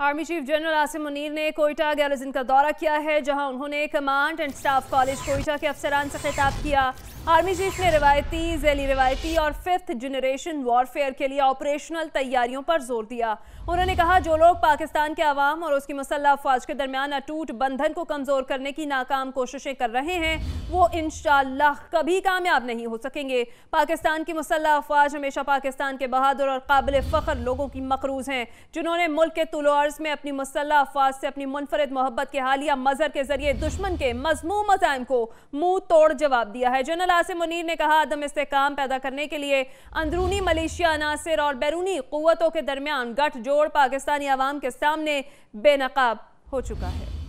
Army chief general Asim Munir ने Quetta garrison का दौरा किया है, जहाँ उन्होंने command and staff college Quetta के अफसरान से खिताब किया। आर्मी चीफ ने रिवायती, जैली रिवायती और फिफ्थ जनरेशन वॉरफेयर के लिए ऑपरेशनल तैयारियों पर ज़ोर दिया। उन्होंने कहा, जो लोग पाकिस्तान के अवाम और उसकी मुसल्ह अफवाज के दरमियान अटूट बंधन को कमज़ोर करने की नाकाम कोशिशें कर रहे हैं, वो इन कभी कामयाब नहीं हो सकेंगे। पाकिस्तान की मुसल्ह अफवाज हमेशा पाकिस्तान के बहादुर और काबिल फ़ख्र लोगों की मकरूज हैं, जिन्होंने मुल्क के तुलर्ज में अपनी मुसल्ह अफवाज से अपनी मुनफरद मोहब्बत के हालिया मजहर के ज़रिए दुश्मन के मजमू मजाइम को मुँह तोड़ जवाब दिया है। जनरल आसिम मुनीर ने कहा, आदम इस्तेकाम पैदा करने के लिए अंदरूनी मलेशिया अनासर और बैरूनी क़वतों के दरमियान गठजोड़ पाकिस्तानी आवाम के सामने बेनकाब हो चुका है।